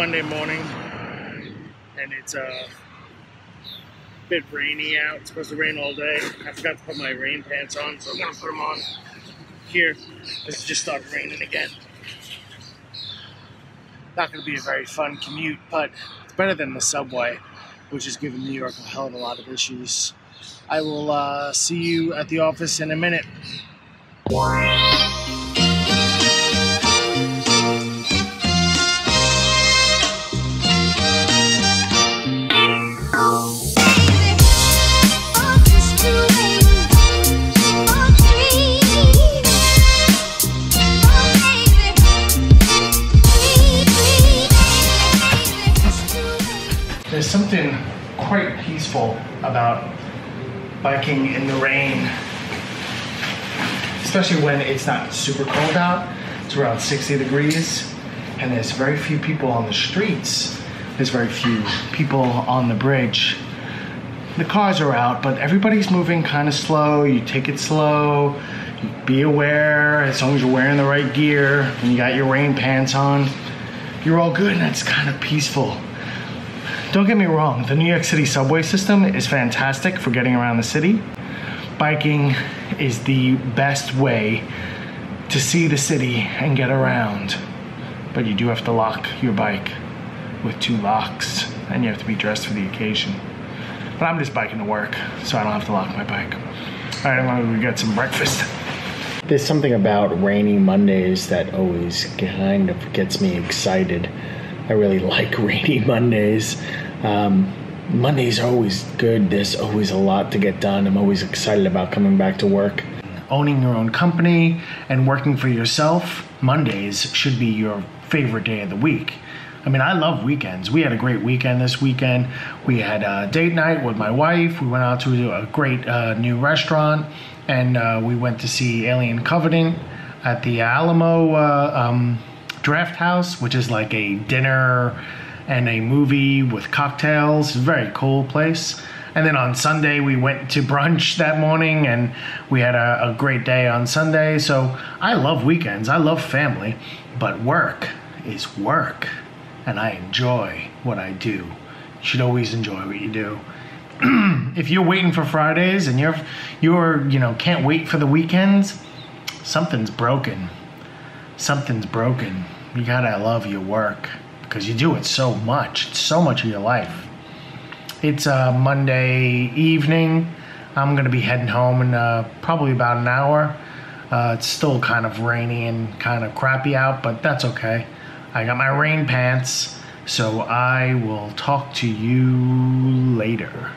Monday morning, and it's uh, a bit rainy out. It's supposed to rain all day. I forgot to put my rain pants on, so I'm gonna put them on here. It's just started raining again. Not gonna be a very fun commute, but it's better than the subway, which has given New York a hell of a lot of issues. I will uh, see you at the office in a minute. There's something quite peaceful about biking in the rain, especially when it's not super cold out. It's around 60 degrees, and there's very few people on the streets. There's very few people on the bridge. The cars are out, but everybody's moving kind of slow. You take it slow. Be aware as long as you're wearing the right gear and you got your rain pants on, you're all good and it's kind of peaceful. Don't get me wrong, the New York City subway system is fantastic for getting around the city. Biking is the best way to see the city and get around. But you do have to lock your bike with two locks and you have to be dressed for the occasion. But I'm just biking to work, so I don't have to lock my bike. All right, I'm gonna go get some breakfast. There's something about rainy Mondays that always kind of gets me excited. I really like rainy Mondays. Um, Mondays are always good. There's always a lot to get done. I'm always excited about coming back to work. Owning your own company and working for yourself, Mondays should be your favorite day of the week. I mean, I love weekends. We had a great weekend this weekend. We had a date night with my wife. We went out to a great uh, new restaurant and uh, we went to see Alien Covenant at the Alamo uh, um, Drafthouse, which is like a dinner and a movie with cocktails. Very cool place. And then on Sunday, we went to brunch that morning and we had a, a, great day on Sunday. So I love weekends, I love family, but work is work. And I enjoy what I do. You should always enjoy what you do. if you're waiting for Fridays and you're you're you know can't wait for the weekends, something's broken. Something's broken. You gotta love your work because you do it so much. It's so much of your life. It's a uh, Monday evening. I'm gonna be heading home in uh, probably about an hour. Uh, it's still kind of rainy and kind of crappy out, but that's okay. I got my rain pants, so I will talk to you later.